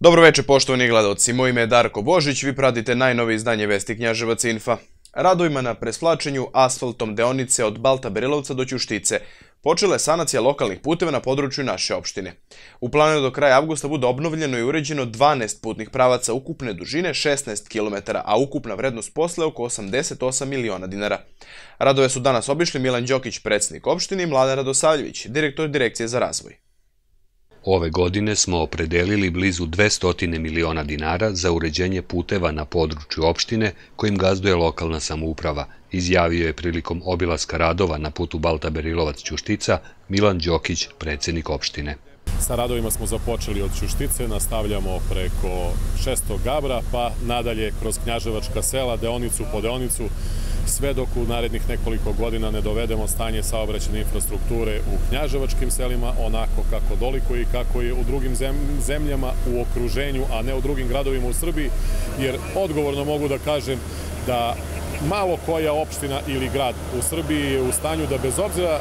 Dobro večer, poštovani gledalci. Moje ime je Darko Božić, vi pratite najnovije izdanje Vesti Knjaževac Infa. Radovima na presplačenju asfaltom deonice od Balta Berilovca do Ćuštice počela je sanacija lokalnih puteva na području naše opštine. U planu je do kraja avgusta bude obnovljeno i uređeno 12 putnih pravaca ukupne dužine 16 km, a ukupna vrednost posle oko 88 miliona dinara. Radove su danas obišli Milan Đokić, predsjednik opštine i Mladen Radosavljević, direktor Direkcije za razvoj. Ove godine smo opredelili blizu 200 miliona dinara za uređenje puteva na području opštine kojim gazduje lokalna samouprava, izjavio je prilikom obilaska radova na putu Balta Berilovac Ćuštica Milan Đokić, predsednik opštine. Sa radovima smo započeli od Ćuštice, nastavljamo preko Šestog Gabra, pa nadalje kroz Knjaževačka sela, deonicu po deonicu, sve dok u narednih nekoliko godina ne dovedemo stanje saobraćene infrastrukture u knjaževačkim selima onako kako doliko i kako je u drugim zemljama u okruženju, a ne u drugim gradovima u Srbiji, jer odgovorno mogu da kažem da malo koja opština ili grad u Srbiji je u stanju da bez obzira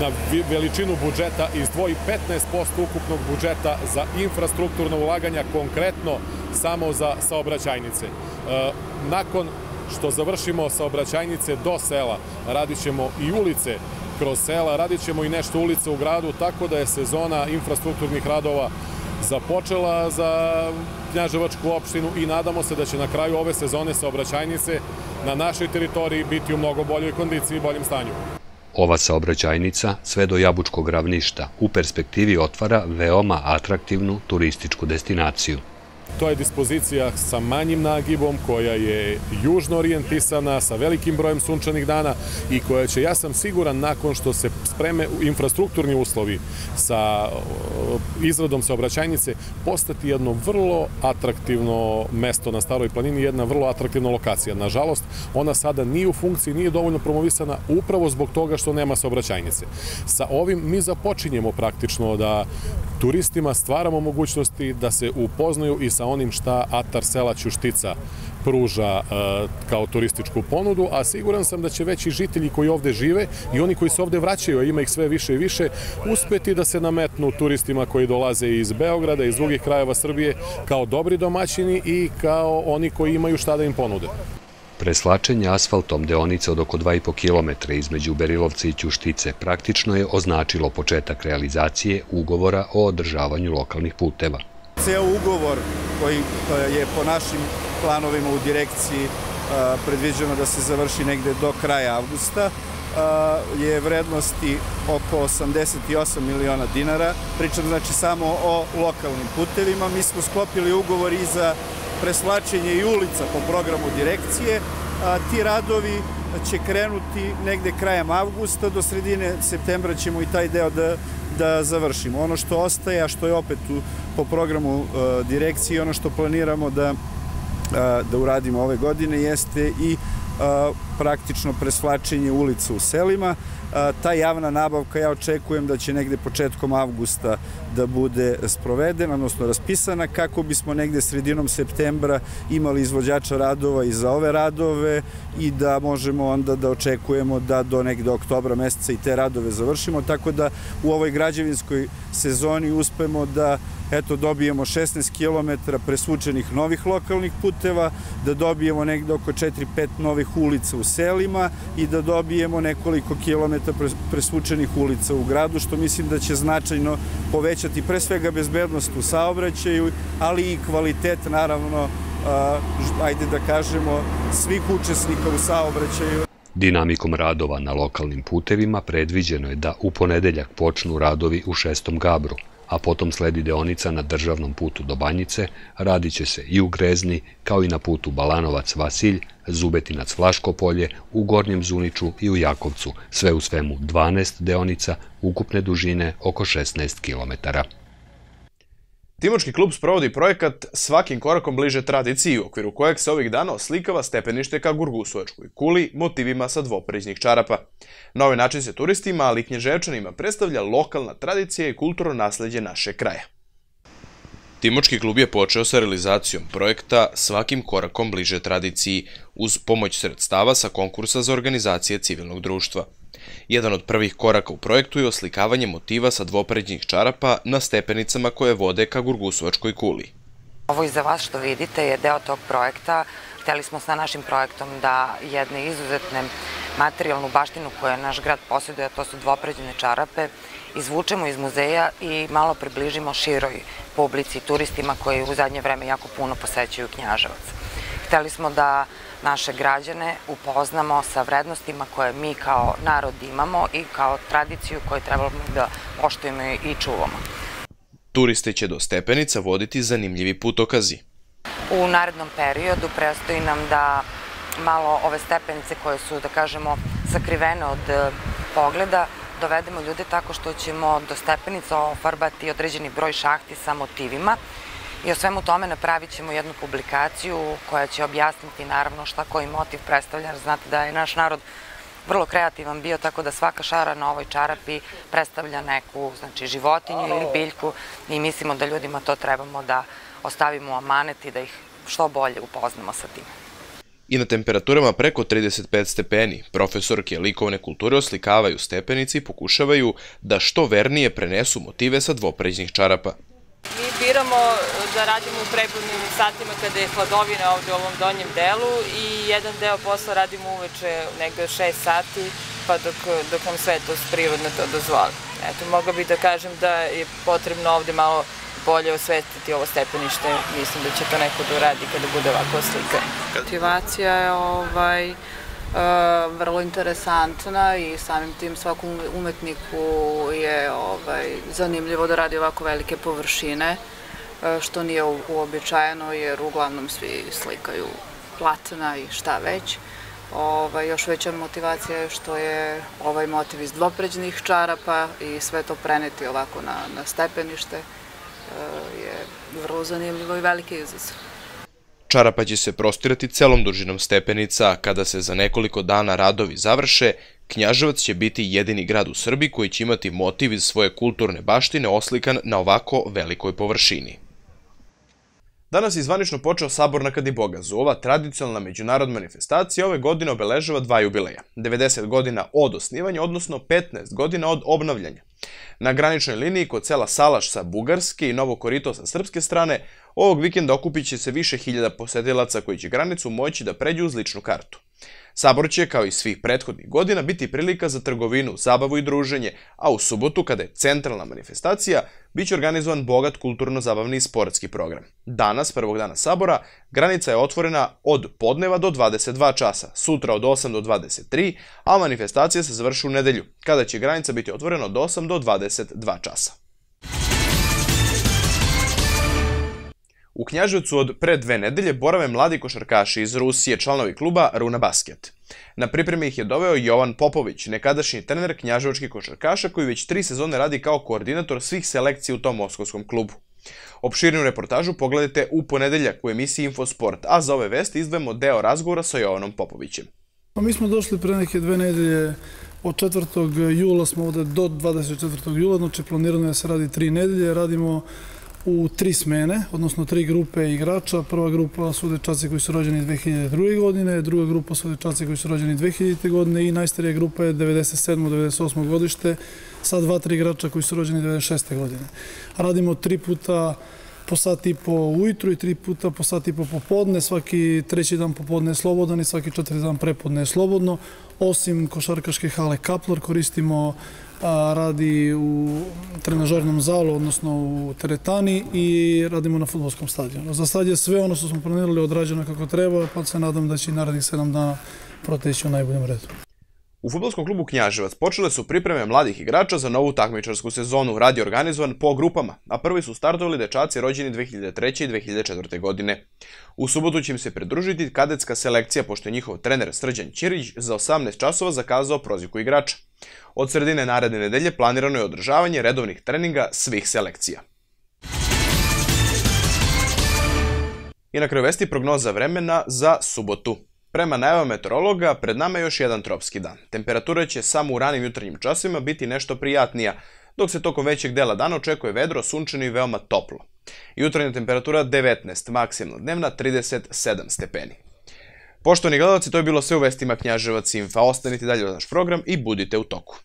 na veličinu budžeta izdvoji 15% ukupnog budžeta za infrastrukturno ulaganja, konkretno samo za saobraćajnice. E, nakon što završimo saobraćajnice do sela, radit ćemo i ulice kroz sela, radit ćemo i nešto ulice u gradu, tako da je sezona infrastrukturnih radova započela za Knjaževačku opštinu i nadamo se da će na kraju ove sezone saobraćajnice na našoj teritoriji biti u mnogo boljoj kondiciji i boljem stanju. Ova saobraćajnica sve do Jabučkog ravništa u perspektivi otvara veoma atraktivnu turističku destinaciju. To je dispozicija sa manjim nagibom, koja je južno orijentisana, sa velikim brojem sunčanih dana i koja će, ja sam siguran, nakon što se spreme infrastrukturni uslovi sa izradom saobraćajnice, postati jedno vrlo atraktivno mesto na Staroj planini, jedna vrlo atraktivna lokacija. Nažalost, ona sada nije u funkciji, nije dovoljno promovisana upravo zbog toga što nema saobraćajnice. Sa ovim mi započinjemo praktično da turistima stvaramo mogućnosti da se upoznaju i sa onim šta Atar sela Ćuštica pruža e, kao turističku ponudu, a siguran sam da će veći žitelji koji ovde žive i oni koji se ovde vraćaju, a ima ih sve više i više, uspeti da se nametnu turistima koji dolaze iz Beograda, iz drugih krajeva Srbije, kao dobri domaćini i kao oni koji imaju šta da im ponude. Preslačenje asfaltom deonice od oko 2,5 km između Berilovca i Ćuštice praktično je označilo početak realizacije ugovora o održavanju lokalnih puteva. Ceo ugovor koji je po našim planovima u direkciji predviđeno da se završi negde do kraja avgusta, je vrednosti oko 88 miliona dinara. Pričam znači samo o lokalnim putevima. Mi smo sklopili ugovor i za preslačenje i ulica po programu direkcije. Ti radovi će krenuti negde krajem avgusta, do sredine septembra ćemo i taj deo da, da završimo. Ono što ostaje, a što je opet u, po programu direkcije, ono što planiramo da, da uradimo ove godine, jeste i praktično presvlačenje ulica u selima. Ta javna nabavka ja očekujem da će negde početkom avgusta da bude sprovedena, odnosno raspisana, kako bismo negde sredinom septembra imali izvođača radova i za ove radove i da možemo onda da očekujemo da do negde oktobra meseca i te radove završimo, tako da u ovoj građevinskoj sezoni uspemo da eto, dobijemo 16 km presvučenih novih lokalnih puteva, da dobijemo negde oko 4-5 novih ulica u selima i da dobijemo nekoliko kilometra presvučenih ulica u gradu, što mislim da će značajno povećati pre svega bezbednost u saobraćaju, ali i kvalitet, naravno, ajde da kažemo, svih učesnika u saobraćaju. Dinamikom radova na lokalnim putevima predviđeno je da u ponedeljak počnu radovi u šestom gabru, a potom sledi deonica na državnom putu do Banjice, radit će se i u Grezni, kao i na putu Balanovac-Vasilj, Zubetinac-Flaškopolje, u Gornjem Zuniču i u Jakovcu, sve u svemu 12 deonica, ukupne dužine oko 16 kilometara. Timočki klub sprovodi projekat svakim korakom bliže tradiciji u okviru kojeg se ovih dana oslikava stepenište ka Gurgusovačkoj kuli motivima sa dvopređnih čarapa. Na ovaj način se turistima, ali i knježevčanima predstavlja lokalna tradicija i kulturno nasledđe naše kraja. Timočki klub je počeo sa realizacijom projekta svakim korakom bliže tradiciji uz pomoć sredstava sa konkursa za organizacije civilnog društva. Jedan od prvih koraka u projektu je oslikavanje motiva sa dvoprednjih čarapa na stepenicama koje vode ka Gurgusovačkoj kuli. Ovo iza vas što vidite je deo tog projekta. Hteli smo sa našim projektom da jedne izuzetne materijalnu baštinu koje naš grad posjeduje, to su dvopređene čarape, izvučemo iz muzeja i malo približimo široj publici, turistima koji u zadnje vreme jako puno posećuju Knjaževac. Hteli smo da naše građane upoznamo sa vrednostima koje mi kao narod imamo i kao tradiciju koju trebamo da poštujemo i čuvamo. Turiste će do stepenica voditi zanimljivi putokazi. U narednom periodu prestoji nam da malo ove stepenice koje su, da kažemo, sakrivene od e, pogleda, dovedemo ljude tako što ćemo do stepenica ofarbati određeni broj šahti sa motivima i o svemu tome napravit ćemo jednu publikaciju koja će objasniti naravno šta koji motiv predstavlja. Znate da je naš narod vrlo kreativan bio, tako da svaka šara na ovoj čarapi predstavlja neku znači, životinju ili biljku i mislimo da ljudima to trebamo da ostavimo amanet i da ih što bolje upoznamo sa tim. I na temperaturama preko 35 stepeni, profesorke likovne kulture oslikavaju stepenici i pokušavaju da što vernije prenesu motive sa dvopređnih čarapa. Biramo da radimo u prepodnim satima kada je hladovina ovde u ovom donjem delu i jedan deo posla radimo uveče negde 6 sati pa dok, dok nam sve to prirodno to dozvoli. Eto, mogla bih da kažem da je potrebno ovde malo bolje osvetiti ovo stepenište. Mislim da će to neko da uradi kada bude ovako slika. Motivacija je ovaj, vrlo interesantna i samim tim svakom umetniku je ovaj, zanimljivo da radi ovako velike površine, uh, što nije uobičajeno jer uglavnom svi slikaju platna i šta već. Ovaj, još veća motivacija je što je ovaj motiv iz dvopređnih čarapa i sve to preneti ovako na, na stepenište uh, je vrlo zanimljivo i veliki izazov. Čarapa će se prostirati celom dužinom stepenica, kada se za nekoliko dana radovi završe, Knjaževac će biti jedini grad u Srbiji koji će imati motiv iz svoje kulturne baštine oslikan na ovako velikoj površini. Danas je zvanično počeo sabor na Kadibogazu. Ova tradicionalna međunarodna manifestacija ove godine obeležava dva jubileja. 90 godina od osnivanja, odnosno 15 godina od obnavljanja. Na graničnoj liniji kod sela Salaš sa bugarske i Novo Korito sa srpske strane, ovog vikenda okupit će se više hiljada posetilaca koji će granicu moći da pređu uz ličnu kartu. Sabor će, kao i svih prethodnih godina, biti prilika za trgovinu, zabavu i druženje, a u subotu, kada je centralna manifestacija, biće organizovan bogat kulturno-zabavni i sportski program. Danas, prvog dana sabora, granica je otvorena od podneva do 22 časa, sutra od 8 do 23, a manifestacija se završi u nedelju, kada će granica biti otvorena od 8 do 22 časa. U Knjaževcu od pre dve nedelje borave mladi košarkaši iz Rusije, članovi kluba Runa Basket. Na pripremi ih je doveo Jovan Popović, nekadašnji trener knjaževačkih košarkaša koji već tri sezone radi kao koordinator svih selekcija u tom moskovskom klubu. Opširnu reportažu pogledajte u ponedeljak u emisiji Infosport, a za ove vesti izdvemo deo razgovora sa Jovanom Popovićem. Pa mi smo došli pre neke dve nedelje od 4. jula smo ovde do 24. jula, znači planirano je da se radi tri nedelje, radimo u tri smene, odnosno tri grupe igrača. Prva grupa su dečaci koji su rođeni 2002. godine, druga grupa su dečaci koji su rođeni 2000. godine i najstarija grupa je 97. 98. godište sa dva, tri igrača koji su rođeni 96. godine. Radimo tri puta po sat i po ujutru i tri puta po sat i po popodne. Svaki treći dan popodne je slobodan i svaki četiri dan prepodne je slobodno. Osim košarkaške hale Kaplar koristimo radi u trenažernom zalu, odnosno u teretani i radimo na futbolskom stadionu. Za sad je sve ono što smo planirali odrađeno kako treba, pa se nadam da će i narednih 7 dana proteći u najboljem redu. U futbolskom klubu Knjaževac počele su pripreme mladih igrača za novu takmičarsku sezonu. Rad je organizovan po grupama, a prvi su startovali dečaci rođeni 2003. i 2004. godine. U subotu će im se pridružiti kadetska selekcija, pošto je njihov trener Srđan Ćirić za 18 časova zakazao prozivku igrača. Od sredine naredne nedelje planirano je održavanje redovnih treninga svih selekcija. I na kraju vesti prognoza vremena za subotu. Prema najava meteorologa, pred nama je još jedan tropski dan. Temperatura će samo u ranim jutarnjim časovima biti nešto prijatnija, dok se tokom većeg dela dana očekuje vedro, sunčano i veoma toplo. Jutarnja temperatura 19, maksimalna dnevna 37 stepeni. Poštovani gledalci, to je bilo sve u vestima Knjaževac Infa. Ostanite dalje u naš program i budite u toku.